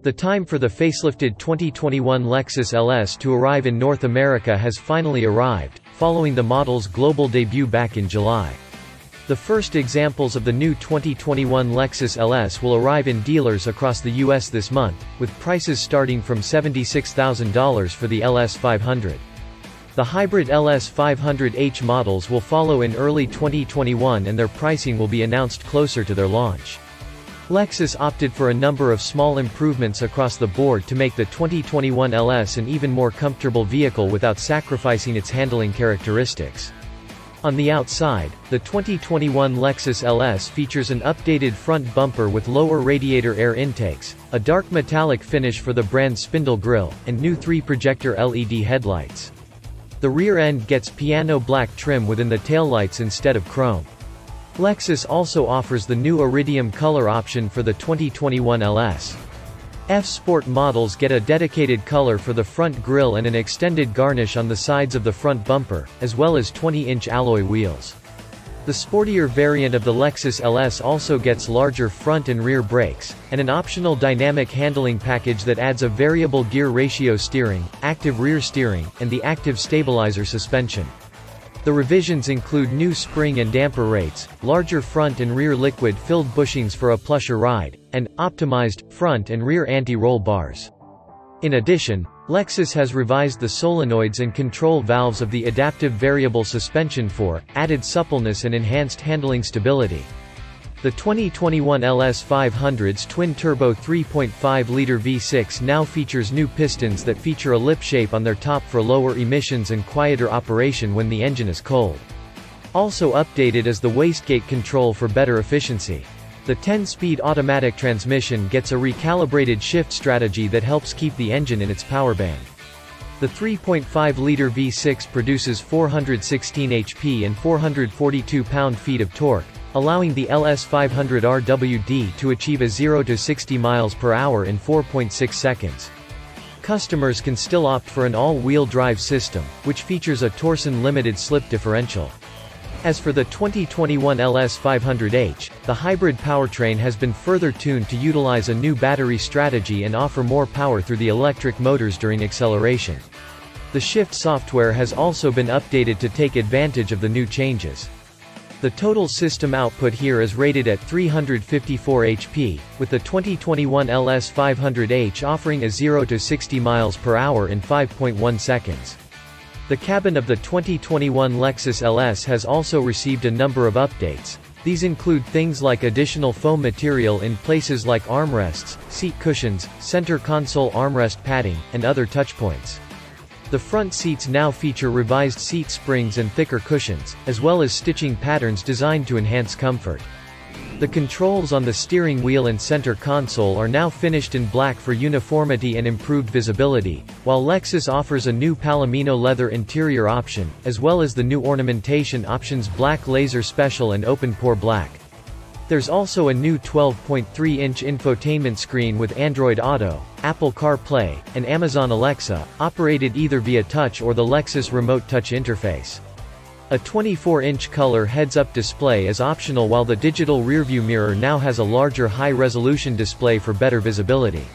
The time for the facelifted 2021 Lexus LS to arrive in North America has finally arrived, following the model's global debut back in July. The first examples of the new 2021 Lexus LS will arrive in dealers across the US this month, with prices starting from $76,000 for the LS 500. The hybrid LS 500h models will follow in early 2021 and their pricing will be announced closer to their launch. Lexus opted for a number of small improvements across the board to make the 2021 LS an even more comfortable vehicle without sacrificing its handling characteristics. On the outside, the 2021 Lexus LS features an updated front bumper with lower radiator air intakes, a dark metallic finish for the brand's spindle grille, and new 3-projector LED headlights. The rear end gets piano black trim within the taillights instead of chrome. Lexus also offers the new Iridium color option for the 2021 LS. F-Sport models get a dedicated color for the front grille and an extended garnish on the sides of the front bumper, as well as 20-inch alloy wheels. The sportier variant of the Lexus LS also gets larger front and rear brakes, and an optional dynamic handling package that adds a variable gear ratio steering, active rear steering, and the active stabilizer suspension. The revisions include new spring and damper rates, larger front and rear liquid-filled bushings for a plusher ride, and, optimized, front and rear anti-roll bars. In addition, Lexus has revised the solenoids and control valves of the adaptive variable suspension for, added suppleness and enhanced handling stability. The 2021 LS500's twin-turbo 3.5-liter V6 now features new pistons that feature a lip shape on their top for lower emissions and quieter operation when the engine is cold. Also updated is the wastegate control for better efficiency. The 10-speed automatic transmission gets a recalibrated shift strategy that helps keep the engine in its power band. The 3.5-liter V6 produces 416 HP and 442 pound-feet of torque, allowing the LS500 RWD to achieve a 0 to 60 miles per hour in 4.6 seconds. Customers can still opt for an all-wheel drive system, which features a Torsen limited slip differential. As for the 2021 LS500h, the hybrid powertrain has been further tuned to utilize a new battery strategy and offer more power through the electric motors during acceleration. The Shift software has also been updated to take advantage of the new changes. The total system output here is rated at 354 HP, with the 2021 LS500H offering a 0 to 60 miles per hour in 5.1 seconds. The cabin of the 2021 Lexus LS has also received a number of updates. These include things like additional foam material in places like armrests, seat cushions, center console armrest padding, and other touchpoints. The front seats now feature revised seat springs and thicker cushions, as well as stitching patterns designed to enhance comfort. The controls on the steering wheel and center console are now finished in black for uniformity and improved visibility, while Lexus offers a new Palomino leather interior option, as well as the new ornamentation options Black Laser Special and Open Pore Black. There's also a new 12.3-inch infotainment screen with Android Auto, Apple CarPlay, and Amazon Alexa, operated either via touch or the Lexus Remote Touch interface. A 24-inch color heads-up display is optional while the digital rearview mirror now has a larger high-resolution display for better visibility.